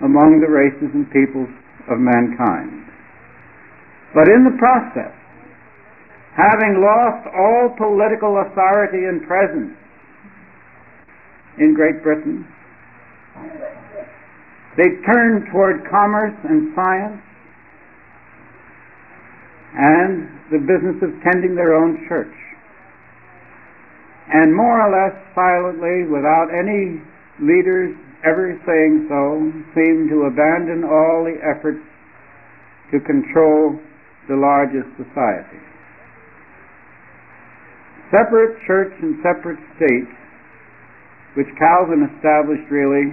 among the races and peoples of mankind. But in the process, having lost all political authority and presence in Great Britain, they turned toward commerce and science and the business of tending their own church. And more or less silently, without any leaders ever saying so, seemed to abandon all the efforts to control the largest society. Separate church and separate state, which Calvin established really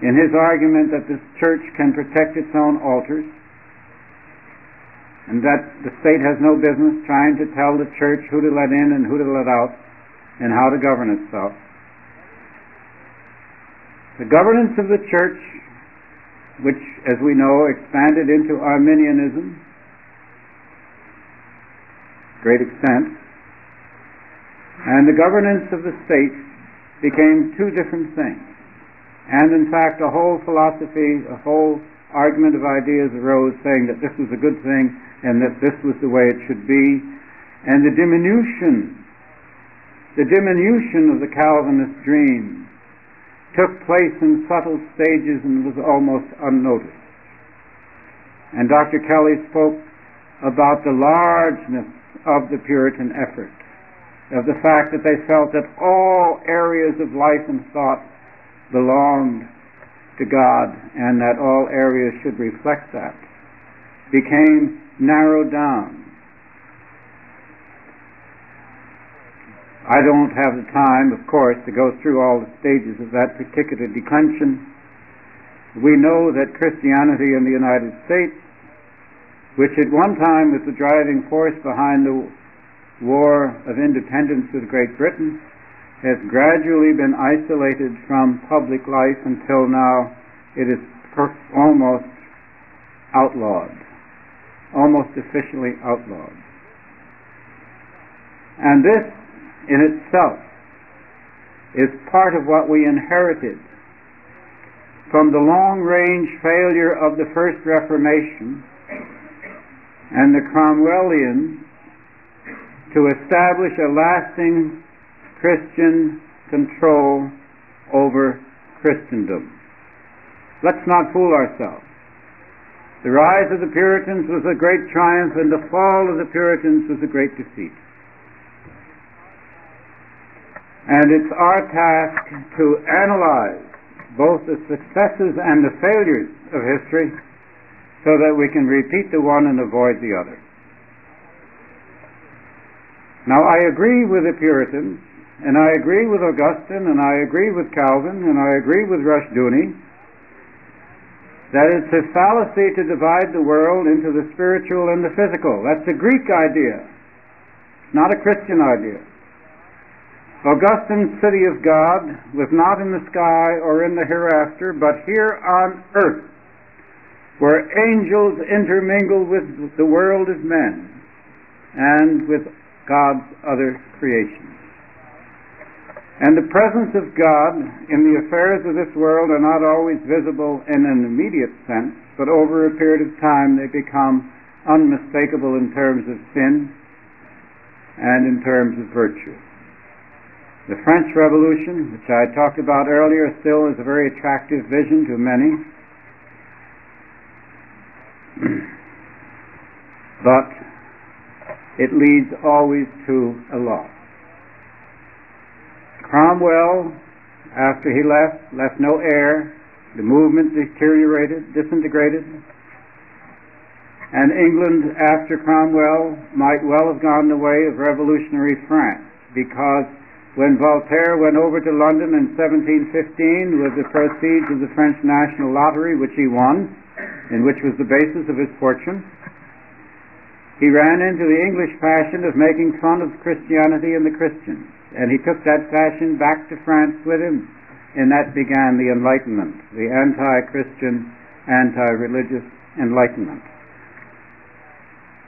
in his argument that the church can protect its own altars, and that the state has no business trying to tell the church who to let in and who to let out and how to govern itself. The governance of the church, which, as we know, expanded into Arminianism, great extent, and the governance of the state became two different things. And in fact, a whole philosophy, a whole argument of ideas arose saying that this was a good thing and that this was the way it should be. And the diminution, the diminution of the Calvinist dream took place in subtle stages and was almost unnoticed. And Dr. Kelly spoke about the largeness of the Puritan effort, of the fact that they felt that all areas of life and thought belonged to God and that all areas should reflect that, became narrowed down. I don't have the time, of course, to go through all the stages of that particular declension. We know that Christianity in the United States, which at one time was the driving force behind the War of Independence with Great Britain, has gradually been isolated from public life until now it is per- almost outlawed, almost officially outlawed. And this in itself is part of what we inherited from the long range failure of the First Reformation and the Cromwellians to establish a lasting Christian control over Christendom. Let's not fool ourselves. The rise of the Puritans was a great triumph, and the fall of the Puritans was a great defeat. And it's our task to analyze both the successes and the failures of history so that we can repeat the one and avoid the other. Now, I agree with the Puritans and I agree with Augustine, and I agree with Calvin, and I agree with Rushdoony that it's a fallacy to divide the world into the spiritual and the physical. That's a Greek idea, not a Christian idea. Augustine's city of God was not in the sky or in the hereafter, but here on earth, where angels intermingle with the world of men and with God's other creations. And the presence of God in the affairs of this world are not always visible in an immediate sense, but over a period of time they become unmistakable in terms of sin and in terms of virtue. The French Revolution, which I talked about earlier, still is a very attractive vision to many. but it leads always to a loss. Cromwell, after he left, left no heir. The movement deteriorated, disintegrated. And England, after Cromwell, might well have gone the way of revolutionary France, because when Voltaire went over to London in 1715 with the proceeds of the French National Lottery, which he won, and which was the basis of his fortune, he ran into the English fashion of making fun of Christianity and the Christians. And he took that fashion back to France with him, and that began the Enlightenment, the anti Christian, anti religious Enlightenment.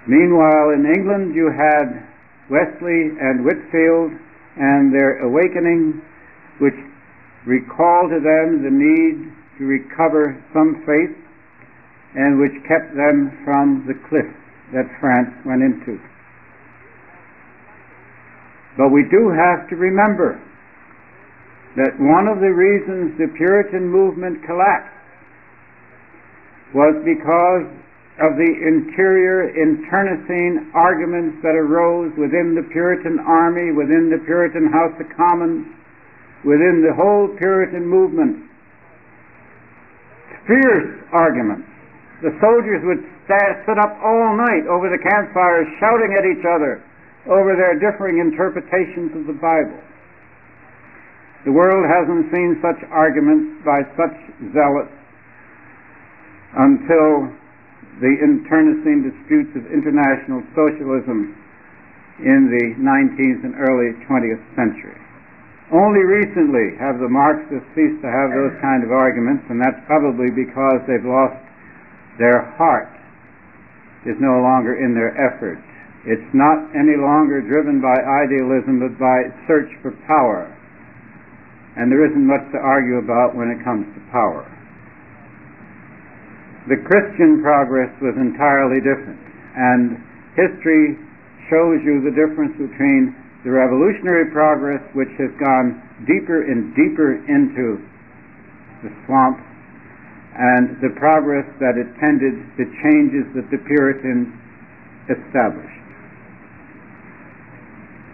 Meanwhile, in England, you had Wesley and Whitefield and their awakening, which recalled to them the need to recover some faith and which kept them from the cliff that France went into. But we do have to remember that one of the reasons the Puritan movement collapsed was because of the interior internecine arguments that arose within the Puritan army, within the Puritan House of Commons, within the whole Puritan movement. Fierce arguments. The soldiers would sit up all night over the campfires shouting at each other over their differing interpretations of the Bible. The world hasn't seen such arguments by such zealots until the internecine disputes of international socialism in the 19th and early 20th century. Only recently have the Marxists ceased to have those kind of arguments, and that's probably because they've lost their heart is no longer in their efforts it's not any longer driven by idealism, but by search for power. And there isn't much to argue about when it comes to power. The Christian progress was entirely different. And history shows you the difference between the revolutionary progress, which has gone deeper and deeper into the swamp, and the progress that attended the changes that the Puritans established.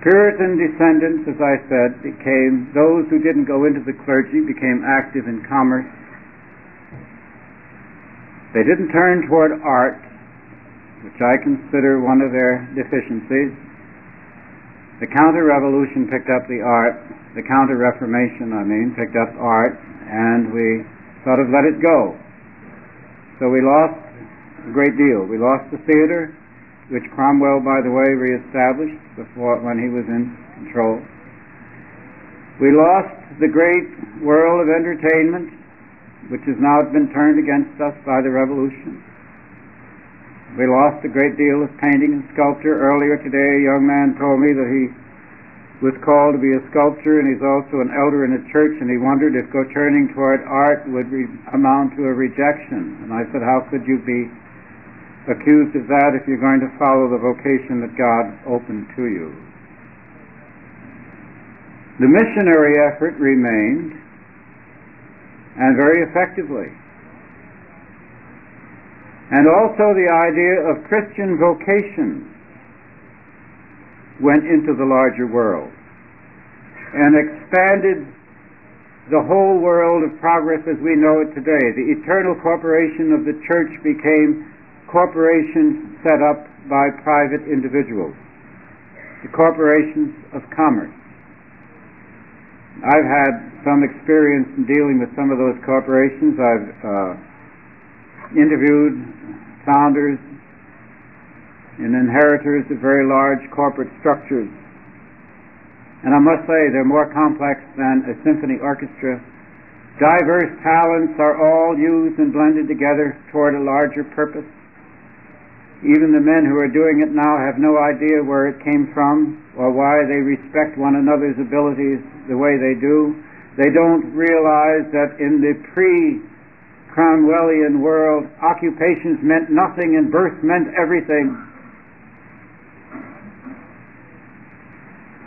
Puritan descendants, as I said, became those who didn't go into the clergy, became active in commerce. They didn't turn toward art, which I consider one of their deficiencies. The counter revolution picked up the art, the counter reformation, I mean, picked up art, and we sort of let it go. So we lost a great deal. We lost the theater, which Cromwell, by the way, reestablished before when he was in control. We lost the great world of entertainment, which has now been turned against us by the revolution. We lost a great deal of painting and sculpture. Earlier today, a young man told me that he was called to be a sculptor, and he's also an elder in a church, and he wondered if go turning toward art would re- amount to a rejection. And I said, How could you be accused of that if you're going to follow the vocation that God opened to you. The missionary effort remained, and very effectively. And also the idea of Christian vocation went into the larger world and expanded the whole world of progress as we know it today. The eternal corporation of the church became corporations set up by private individuals, the corporations of commerce. I've had some experience in dealing with some of those corporations. I've uh, interviewed founders and inheritors of very large corporate structures. And I must say, they're more complex than a symphony orchestra. Diverse talents are all used and blended together toward a larger purpose. Even the men who are doing it now have no idea where it came from or why they respect one another's abilities the way they do. They don't realize that in the pre Cromwellian world, occupations meant nothing and birth meant everything.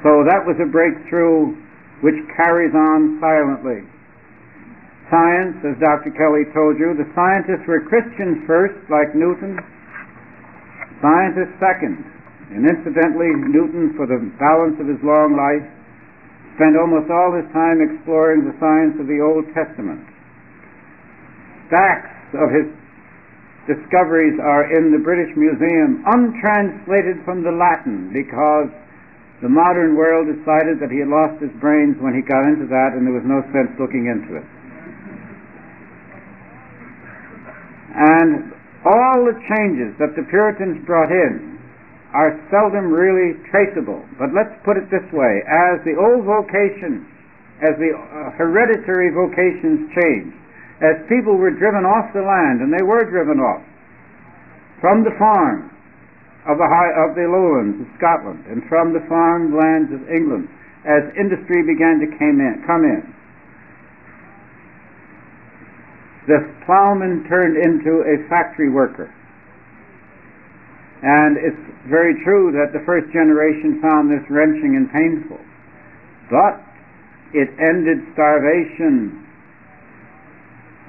So that was a breakthrough which carries on silently. Science, as Dr. Kelly told you, the scientists were Christians first, like Newton, Scientists second. And incidentally, Newton, for the balance of his long life, spent almost all his time exploring the science of the Old Testament. Stacks of his discoveries are in the British Museum, untranslated from the Latin, because the modern world decided that he had lost his brains when he got into that, and there was no sense looking into it. And all the changes that the Puritans brought in are seldom really traceable. But let's put it this way as the old vocations, as the uh, hereditary vocations changed, as people were driven off the land, and they were driven off from the farm of the, high, of the lowlands of Scotland and from the farm lands of England, as industry began to came in, come in. The plowman turned into a factory worker. And it's very true that the first generation found this wrenching and painful. But it ended starvation.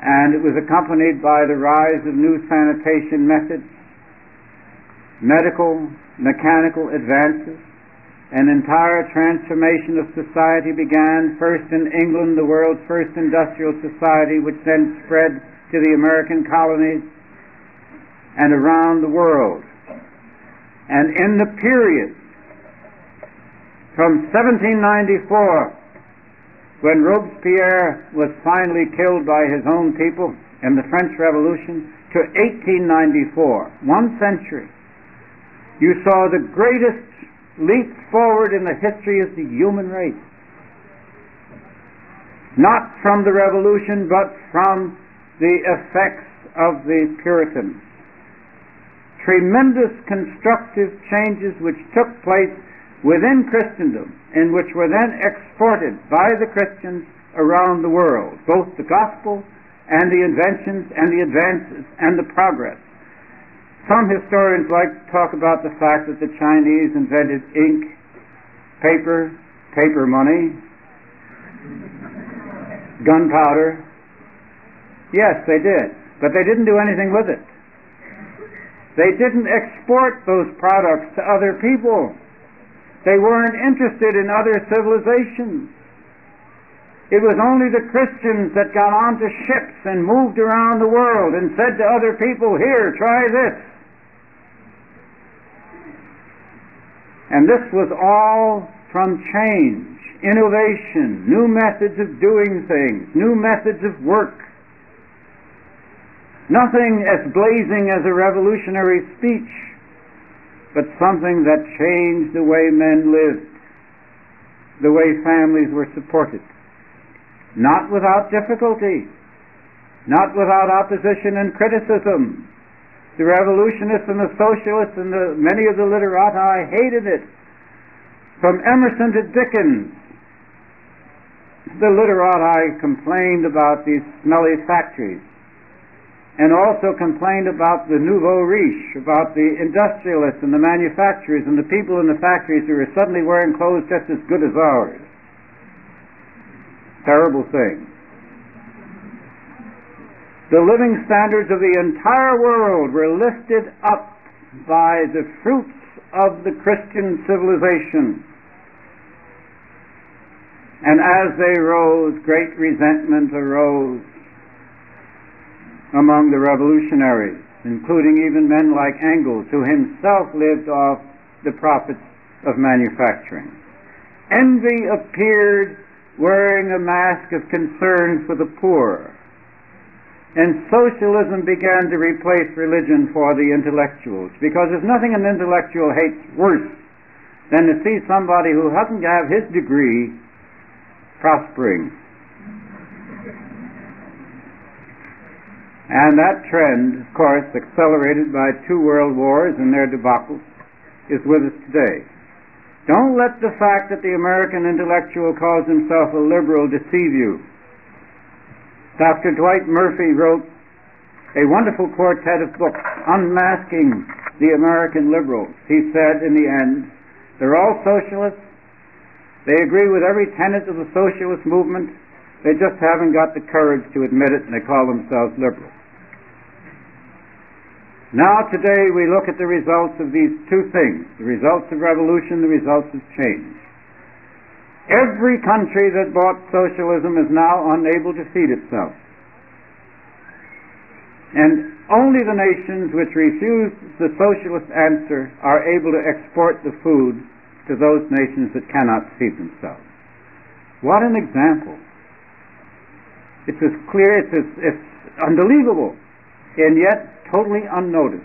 And it was accompanied by the rise of new sanitation methods, medical, mechanical advances. An entire transformation of society began first in England, the world's first industrial society, which then spread to the American colonies and around the world. And in the period from 1794, when Robespierre was finally killed by his own people in the French Revolution, to 1894, one century, you saw the greatest leap forward in the history of the human race. Not from the revolution, but from the effects of the Puritans tremendous constructive changes which took place within Christendom and which were then exported by the Christians around the world, both the gospel and the inventions and the advances and the progress. Some historians like to talk about the fact that the Chinese invented ink, paper, paper money, gunpowder. Yes, they did, but they didn't do anything with it. They didn't export those products to other people. They weren't interested in other civilizations. It was only the Christians that got onto ships and moved around the world and said to other people, Here, try this. And this was all from change, innovation, new methods of doing things, new methods of work. Nothing as blazing as a revolutionary speech, but something that changed the way men lived, the way families were supported. Not without difficulty, not without opposition and criticism. The revolutionists and the socialists and the, many of the literati hated it. From Emerson to Dickens, the literati complained about these smelly factories and also complained about the nouveau riche, about the industrialists and the manufacturers and the people in the factories who were suddenly wearing clothes just as good as ours. Terrible thing. The living standards of the entire world were lifted up by the fruits of the Christian civilization. And as they rose, great resentment arose among the revolutionaries, including even men like Engels, who himself lived off the profits of manufacturing. Envy appeared wearing a mask of concern for the poor. And socialism began to replace religion for the intellectuals, because there's nothing an intellectual hates worse than to see somebody who doesn't have his degree prospering. And that trend, of course, accelerated by two world wars and their debacles, is with us today. Don't let the fact that the American intellectual calls himself a liberal deceive you. Dr. Dwight Murphy wrote a wonderful quartet of books unmasking the American liberals. He said in the end, they're all socialists. They agree with every tenet of the socialist movement. They just haven't got the courage to admit it, and they call themselves liberals. Now, today, we look at the results of these two things the results of revolution, the results of change. Every country that bought socialism is now unable to feed itself. And only the nations which refuse the socialist answer are able to export the food to those nations that cannot feed themselves. What an example! It's as clear, it's, as, it's unbelievable, and yet totally unnoticed.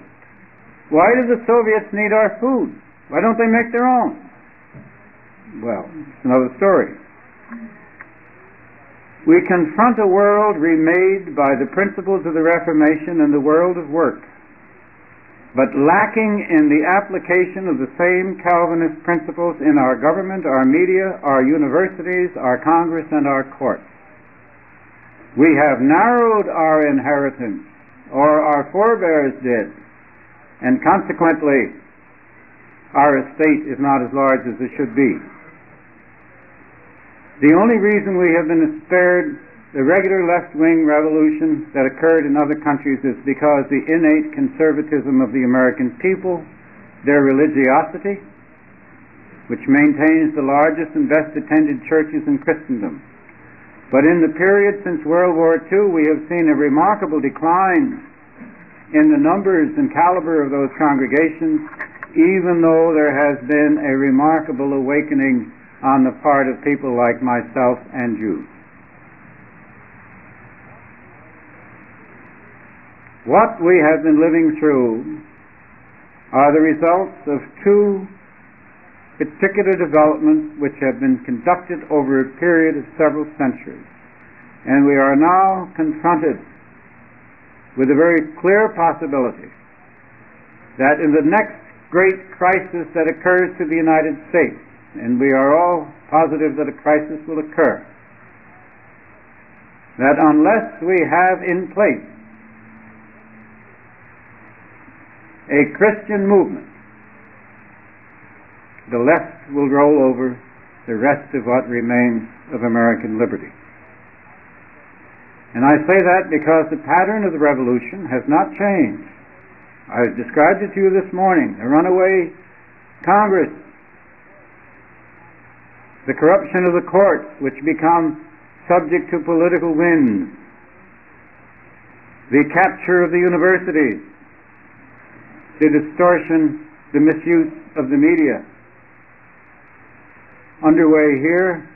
Why do the Soviets need our food? Why don't they make their own? Well, another story. We confront a world remade by the principles of the Reformation and the world of work, but lacking in the application of the same Calvinist principles in our government, our media, our universities, our Congress, and our courts. We have narrowed our inheritance, or our forebears did, and consequently, our estate is not as large as it should be. The only reason we have been spared the regular left-wing revolution that occurred in other countries is because the innate conservatism of the American people, their religiosity, which maintains the largest and best attended churches in Christendom. But in the period since World War II, we have seen a remarkable decline in the numbers and caliber of those congregations, even though there has been a remarkable awakening on the part of people like myself and you. What we have been living through are the results of two particular developments which have been conducted over a period of several centuries. And we are now confronted with a very clear possibility that in the next great crisis that occurs to the United States, and we are all positive that a crisis will occur, that unless we have in place a Christian movement, the left will roll over the rest of what remains of American liberty. And I say that because the pattern of the revolution has not changed. I described it to you this morning. A runaway Congress, the corruption of the courts, which become subject to political winds, the capture of the universities, the distortion, the misuse of the media. Underway here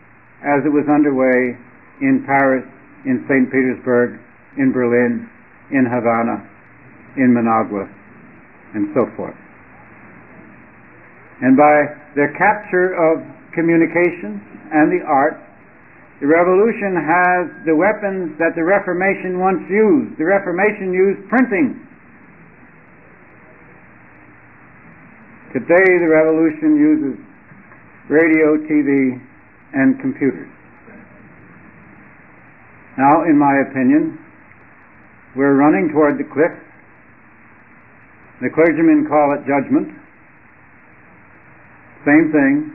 as it was underway in Paris, in St. Petersburg, in Berlin, in Havana, in Managua, and so forth. And by their capture of communications and the arts, the revolution has the weapons that the Reformation once used. The Reformation used printing Today, the revolution uses radio, TV, and computers. Now, in my opinion, we're running toward the cliff. The clergymen call it judgment. Same thing.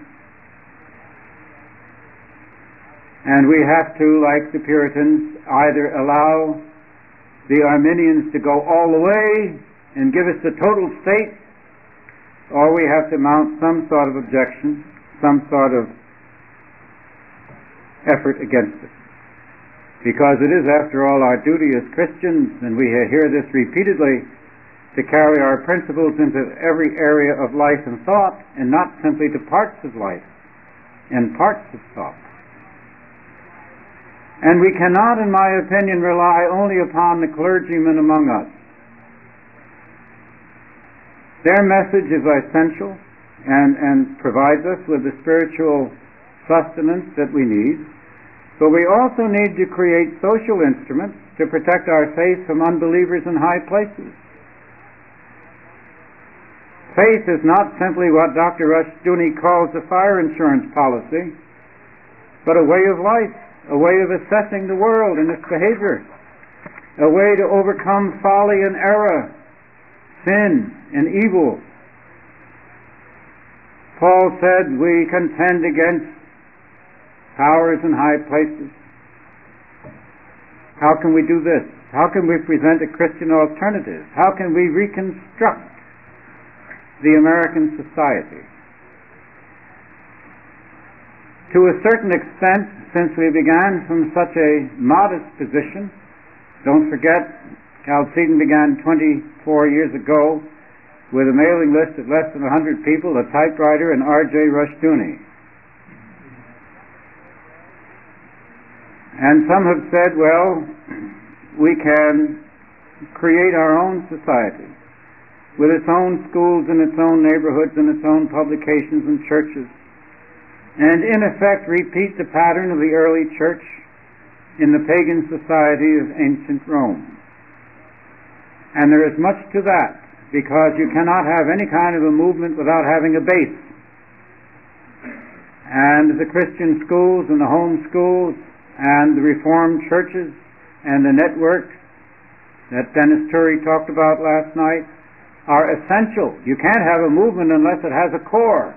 And we have to, like the Puritans, either allow the Arminians to go all the way and give us the total state, or we have to mount some sort of objection, some sort of effort against it. Because it is, after all, our duty as Christians, and we hear this repeatedly, to carry our principles into every area of life and thought, and not simply to parts of life and parts of thought. And we cannot, in my opinion, rely only upon the clergymen among us their message is essential and, and provides us with the spiritual sustenance that we need. But we also need to create social instruments to protect our faith from unbelievers in high places. Faith is not simply what Dr. Rushdoony calls a fire insurance policy, but a way of life, a way of assessing the world and its behavior, a way to overcome folly and error, sin and evil. Paul said, We contend against powers in high places. How can we do this? How can we present a Christian alternative? How can we reconstruct the American society? To a certain extent, since we began from such a modest position, don't forget, Chalcedon began 24 years ago with a mailing list of less than 100 people, a typewriter, and R.J. Rushdoony. And some have said, well, we can create our own society with its own schools and its own neighborhoods and its own publications and churches, and in effect repeat the pattern of the early church in the pagan society of ancient Rome. And there is much to that because you cannot have any kind of a movement without having a base. And the Christian schools and the home schools and the Reformed churches and the networks that Dennis Turry talked about last night are essential. You can't have a movement unless it has a core.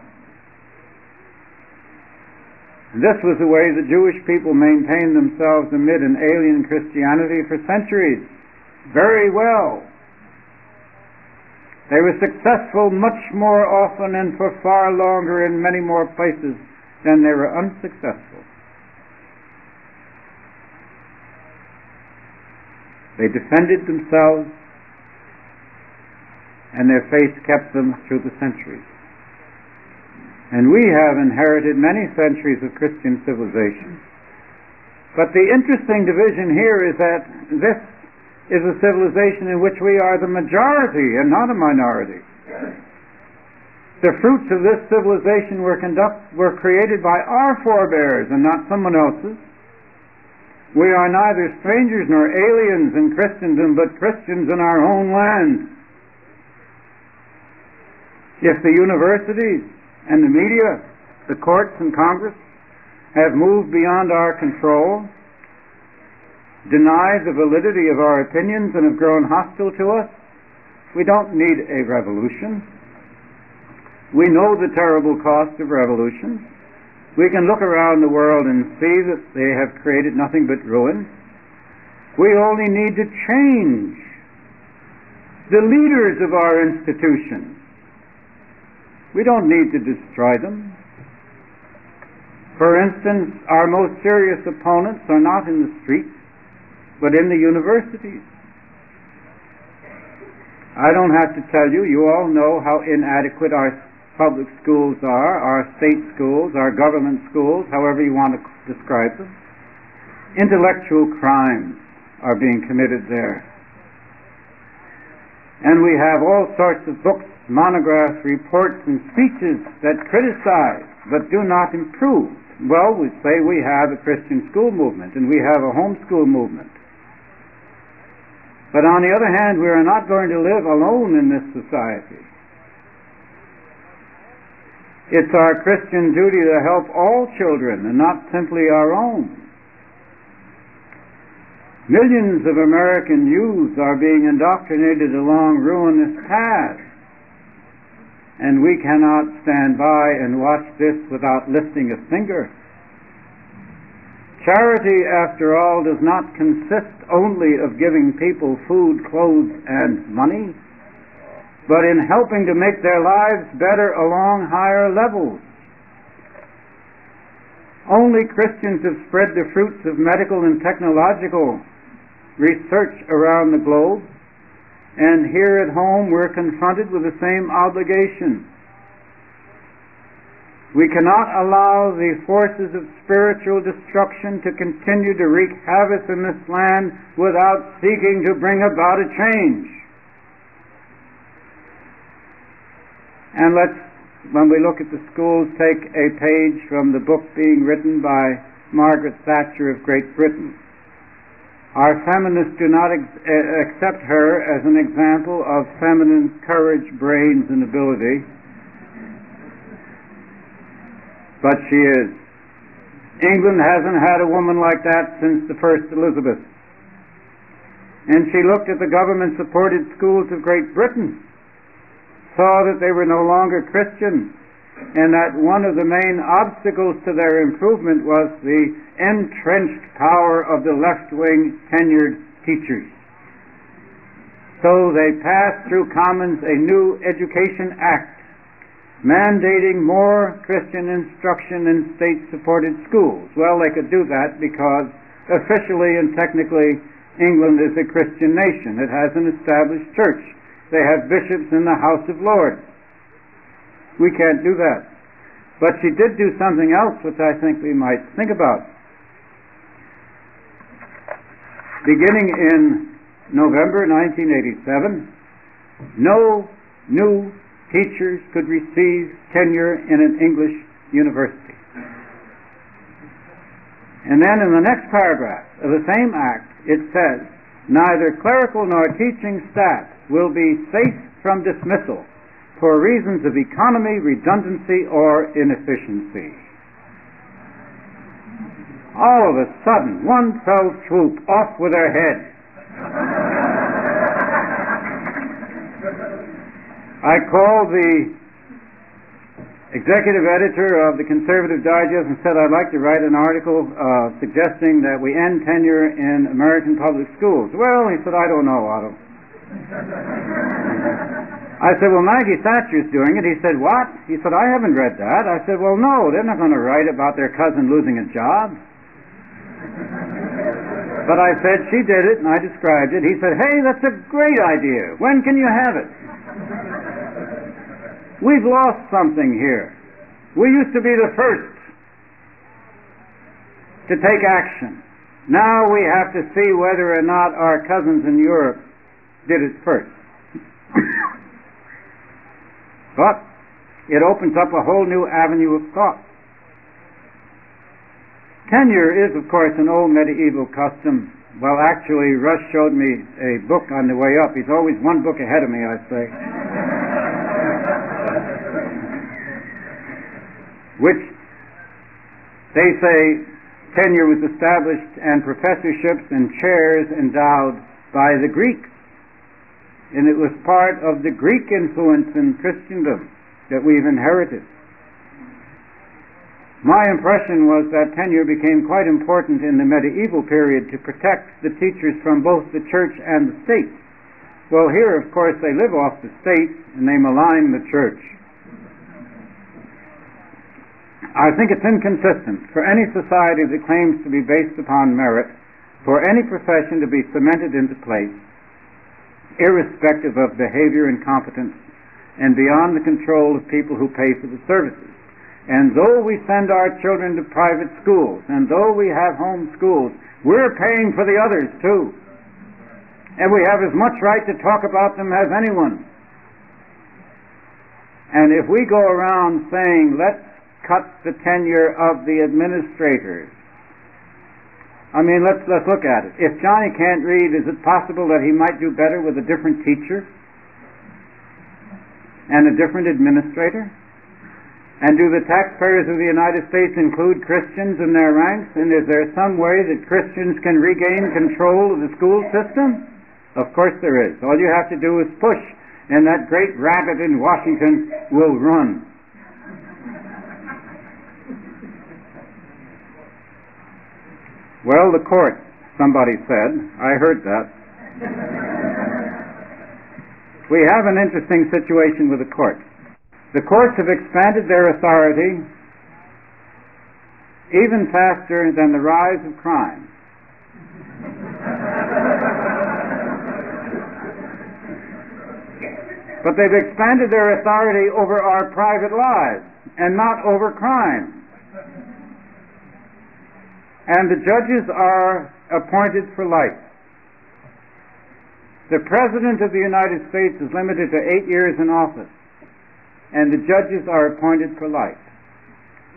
This was the way the Jewish people maintained themselves amid an alien Christianity for centuries. Very well. They were successful much more often and for far longer in many more places than they were unsuccessful. They defended themselves and their faith kept them through the centuries. And we have inherited many centuries of Christian civilization. But the interesting division here is that this is a civilization in which we are the majority and not a minority. The fruits of this civilization were, conduct, were created by our forebears and not someone else's. We are neither strangers nor aliens in Christendom, but Christians in our own land. If the universities and the media, the courts and Congress have moved beyond our control, deny the validity of our opinions and have grown hostile to us, we don't need a revolution. We know the terrible cost of revolutions. We can look around the world and see that they have created nothing but ruin. We only need to change the leaders of our institutions. We don't need to destroy them. For instance, our most serious opponents are not in the streets but in the universities. I don't have to tell you, you all know how inadequate our public schools are, our state schools, our government schools, however you want to describe them. Intellectual crimes are being committed there. And we have all sorts of books, monographs, reports, and speeches that criticize but do not improve. Well, we say we have a Christian school movement and we have a homeschool movement. But on the other hand, we are not going to live alone in this society. It's our Christian duty to help all children and not simply our own. Millions of American youths are being indoctrinated along ruinous paths. And we cannot stand by and watch this without lifting a finger. Charity, after all, does not consist only of giving people food, clothes, and money, but in helping to make their lives better along higher levels. Only Christians have spread the fruits of medical and technological research around the globe, and here at home we're confronted with the same obligation we cannot allow the forces of spiritual destruction to continue to wreak havoc in this land without seeking to bring about a change. And let's, when we look at the schools, take a page from the book being written by Margaret Thatcher of Great Britain. Our feminists do not ex- accept her as an example of feminine courage, brains, and ability but she is. England hasn't had a woman like that since the first Elizabeth. And she looked at the government supported schools of Great Britain, saw that they were no longer Christian, and that one of the main obstacles to their improvement was the entrenched power of the left wing tenured teachers. So they passed through Commons a new Education Act mandating more Christian instruction in state supported schools. Well, they could do that because officially and technically England is a Christian nation. It has an established church. They have bishops in the House of Lords. We can't do that. But she did do something else which I think we might think about. Beginning in November 1987, no new teachers could receive tenure in an English university. And then in the next paragraph of the same act, it says, neither clerical nor teaching staff will be safe from dismissal for reasons of economy, redundancy, or inefficiency. All of a sudden, one fell swoop, off with her head. I called the executive editor of the Conservative Digest and said I'd like to write an article uh, suggesting that we end tenure in American public schools. Well, he said, I don't know, Otto. I said, well, Maggie Thatcher's doing it. He said, what? He said, I haven't read that. I said, well, no, they're not going to write about their cousin losing a job. But I said, she did it, and I described it. He said, hey, that's a great idea. When can you have it? We've lost something here. We used to be the first to take action. Now we have to see whether or not our cousins in Europe did it first. but it opens up a whole new avenue of thought. Tenure is, of course, an old medieval custom. Well, actually, Rush showed me a book on the way up. He's always one book ahead of me, I say. which they say tenure was established and professorships and chairs endowed by the Greeks. And it was part of the Greek influence in Christendom that we've inherited. My impression was that tenure became quite important in the medieval period to protect the teachers from both the church and the state. Well, here, of course, they live off the state and they malign the church. I think it's inconsistent for any society that claims to be based upon merit for any profession to be cemented into place, irrespective of behavior and competence, and beyond the control of people who pay for the services. And though we send our children to private schools, and though we have home schools, we're paying for the others too. And we have as much right to talk about them as anyone. And if we go around saying, let's cut the tenure of the administrators. I mean, let's let's look at it. If Johnny can't read, is it possible that he might do better with a different teacher and a different administrator? And do the taxpayers of the United States include Christians in their ranks? And is there some way that Christians can regain control of the school system? Of course there is. All you have to do is push, and that great rabbit in Washington will run. Well, the court, somebody said. I heard that. we have an interesting situation with the courts. The courts have expanded their authority even faster than the rise of crime. but they've expanded their authority over our private lives and not over crime and the judges are appointed for life. The President of the United States is limited to eight years in office, and the judges are appointed for life.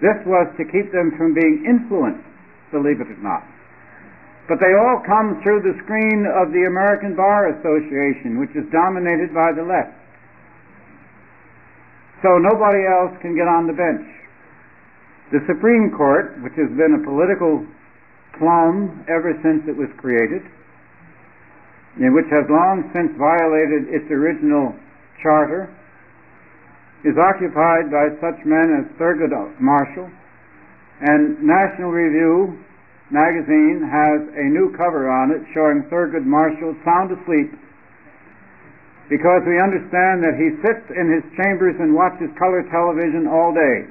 This was to keep them from being influenced, believe it or not. But they all come through the screen of the American Bar Association, which is dominated by the left. So nobody else can get on the bench. The Supreme Court, which has been a political plum ever since it was created, and which has long since violated its original charter, is occupied by such men as Thurgood Marshall, and National Review magazine has a new cover on it showing Thurgood Marshall sound asleep because we understand that he sits in his chambers and watches color television all day.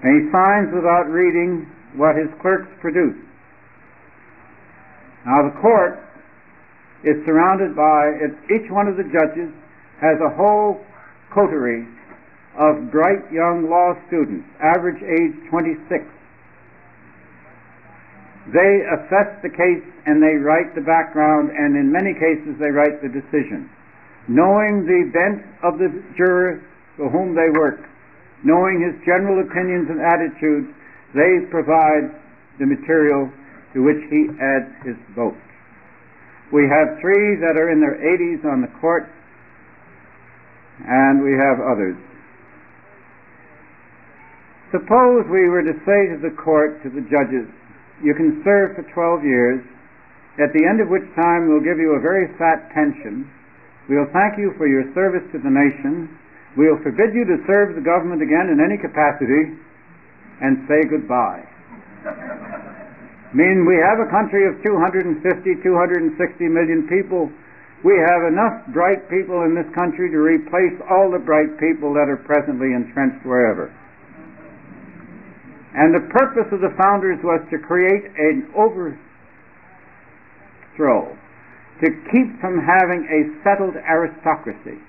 And he signs without reading what his clerks produce. Now the court is surrounded by, each one of the judges has a whole coterie of bright young law students, average age 26. They assess the case and they write the background, and in many cases they write the decision. Knowing the bent of the juror for whom they work, knowing his general opinions and attitudes, they provide the material to which he adds his vote. We have three that are in their 80s on the court, and we have others. Suppose we were to say to the court, to the judges, you can serve for 12 years, at the end of which time we'll give you a very fat pension. We'll thank you for your service to the nation. We'll forbid you to serve the government again in any capacity and say goodbye. I mean, we have a country of 250, 260 million people. We have enough bright people in this country to replace all the bright people that are presently entrenched wherever. And the purpose of the founders was to create an overthrow, to keep from having a settled aristocracy,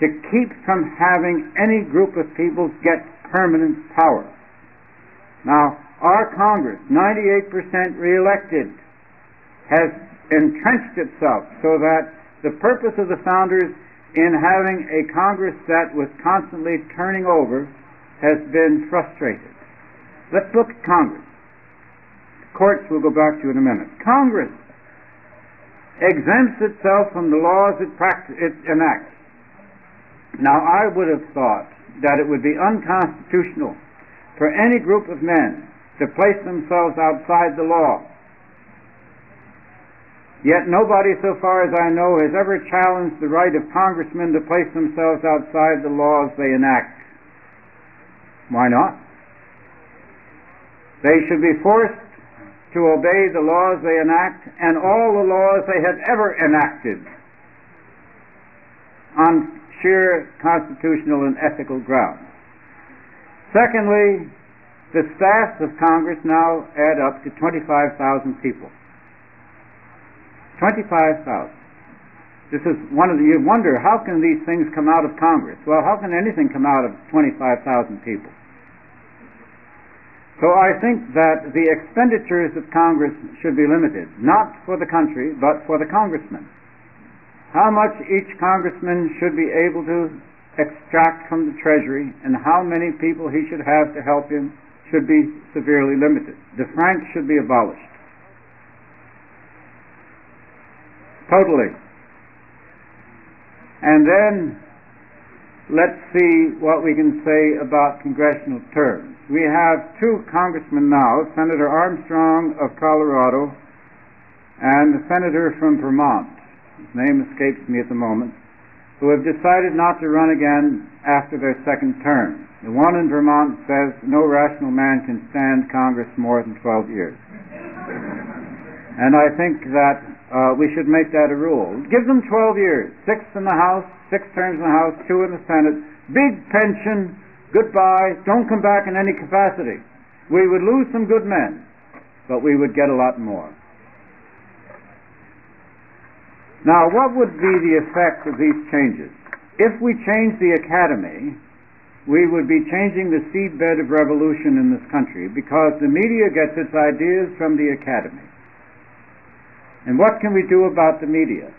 to keep from having any group of people get permanent power. Now, our Congress, 98% reelected, has entrenched itself so that the purpose of the founders in having a Congress that was constantly turning over has been frustrated. Let's look at Congress. Courts we'll go back to in a minute. Congress exempts itself from the laws it, it enacts. Now, I would have thought that it would be unconstitutional for any group of men to place themselves outside the law. Yet nobody, so far as I know, has ever challenged the right of congressmen to place themselves outside the laws they enact. Why not? They should be forced to obey the laws they enact and all the laws they have ever enacted on sheer constitutional and ethical grounds. Secondly, the staffs of Congress now add up to 25,000 people. 25,000. This is one of the, you wonder, how can these things come out of Congress? Well, how can anything come out of 25,000 people? So I think that the expenditures of Congress should be limited, not for the country, but for the congressman. How much each congressman should be able to extract from the Treasury and how many people he should have to help him should be severely limited. The frank should be abolished. Totally. And then let's see what we can say about congressional terms we have two congressmen now, Senator Armstrong of Colorado and the senator from Vermont, his name escapes me at the moment, who have decided not to run again after their second term. The one in Vermont says no rational man can stand Congress more than 12 years. And I think that uh, we should make that a rule. Give them 12 years, six in the House, six terms in the House, two in the Senate, big pension, Goodbye. Don't come back in any capacity. We would lose some good men, but we would get a lot more. Now, what would be the effect of these changes? If we change the academy, we would be changing the seedbed of revolution in this country because the media gets its ideas from the academy. And what can we do about the media?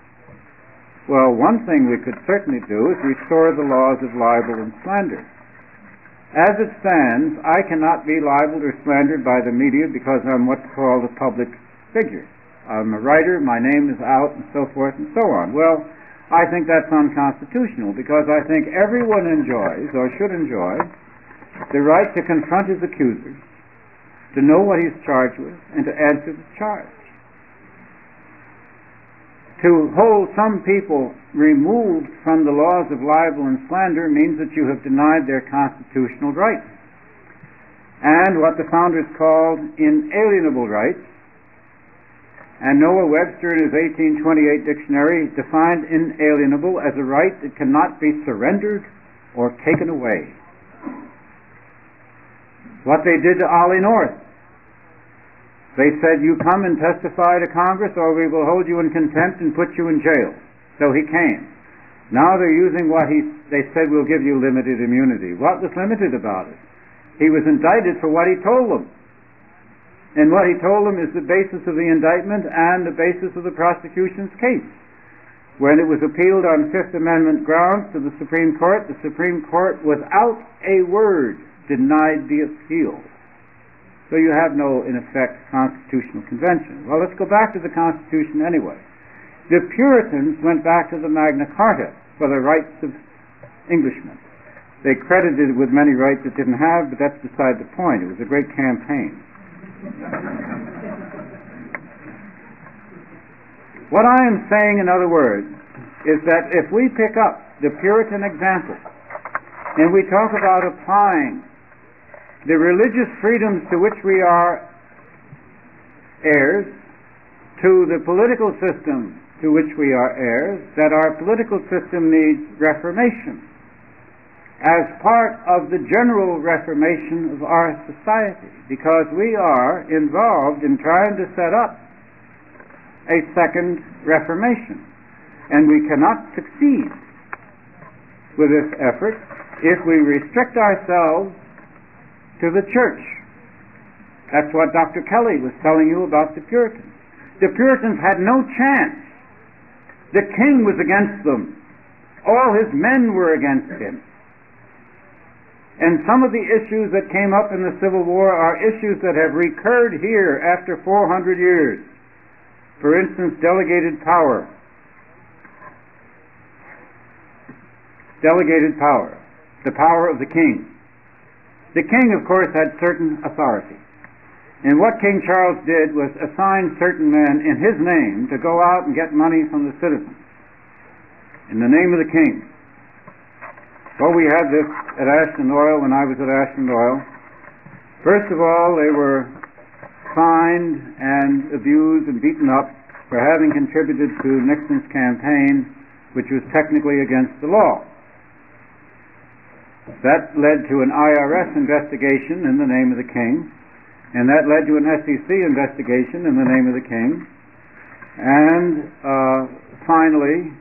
Well, one thing we could certainly do is restore the laws of libel and slander. As it stands, I cannot be libeled or slandered by the media because I'm what's called a public figure. I'm a writer, my name is out, and so forth and so on. Well, I think that's unconstitutional because I think everyone enjoys, or should enjoy, the right to confront his accusers, to know what he's charged with, and to answer the charge to hold some people removed from the laws of libel and slander means that you have denied their constitutional rights. And what the founders called inalienable rights. And Noah Webster in his 1828 dictionary defined inalienable as a right that cannot be surrendered or taken away. What they did to Ollie North they said, You come and testify to Congress, or we will hold you in contempt and put you in jail. So he came. Now they're using what he, they said, We'll give you limited immunity. What was limited about it? He was indicted for what he told them. And what he told them is the basis of the indictment and the basis of the prosecution's case. When it was appealed on Fifth Amendment grounds to the Supreme Court, the Supreme Court, without a word, denied the appeal. So you have no, in effect, constitutional convention. Well, let's go back to the Constitution anyway. The Puritans went back to the Magna Carta for the rights of Englishmen. they credited it with many rights it didn't have, but that's beside the point. It was a great campaign. what I am saying, in other words, is that if we pick up the Puritan example and we talk about applying the religious freedoms to which we are heirs to the political system to which we are heirs, that our political system needs reformation as part of the general reformation of our society, because we are involved in trying to set up a second reformation. And we cannot succeed with this effort if we restrict ourselves to the church. That's what Dr. Kelly was telling you about the Puritans. The Puritans had no chance. The king was against them. All his men were against him. And some of the issues that came up in the Civil War are issues that have recurred here after 400 years. For instance, delegated power. Delegated power. The power of the king. The king, of course, had certain authority. And what King Charles did was assign certain men in his name to go out and get money from the citizens in the name of the king. Well, we had this at Ashland Oil when I was at Ashland Oil. First of all, they were fined and abused and beaten up for having contributed to Nixon's campaign, which was technically against the law. That led to an IRS investigation in the name of the king. And that led to an SEC investigation in the name of the king. And uh, finally,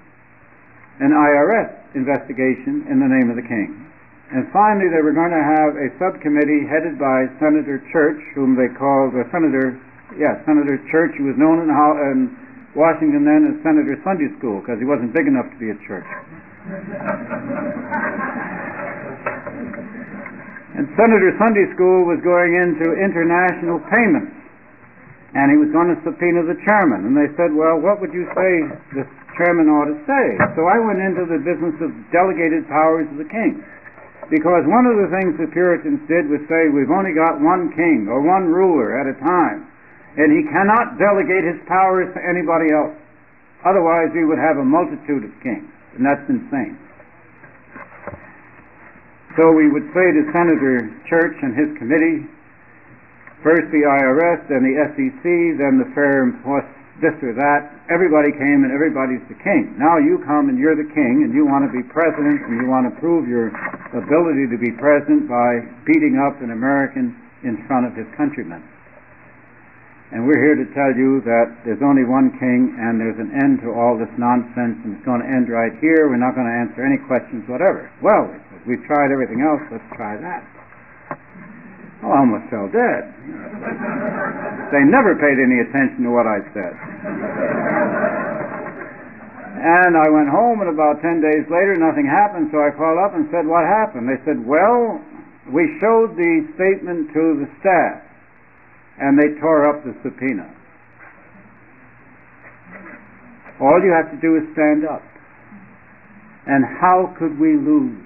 an IRS investigation in the name of the king. And finally, they were going to have a subcommittee headed by Senator Church, whom they called uh, Senator, yeah, Senator Church, who was known in, in Washington then as Senator Sunday School because he wasn't big enough to be a church. And Senator Sunday School was going into international payments. And he was going to subpoena the chairman. And they said, well, what would you say the chairman ought to say? So I went into the business of delegated powers of the king. Because one of the things the Puritans did was say, we've only got one king or one ruler at a time. And he cannot delegate his powers to anybody else. Otherwise, we would have a multitude of kings. And that's insane. So we would say to Senator Church and his committee, first the IRS, then the SEC, then the firm plus this or that. Everybody came and everybody's the king. Now you come and you're the king and you want to be president and you want to prove your ability to be president by beating up an American in front of his countrymen. And we're here to tell you that there's only one king and there's an end to all this nonsense and it's going to end right here. We're not going to answer any questions whatever. Well, We've tried everything else, let's try that. Oh, I almost fell dead. they never paid any attention to what I said. And I went home, and about 10 days later, nothing happened, so I called up and said, What happened? They said, Well, we showed the statement to the staff, and they tore up the subpoena. All you have to do is stand up. And how could we lose?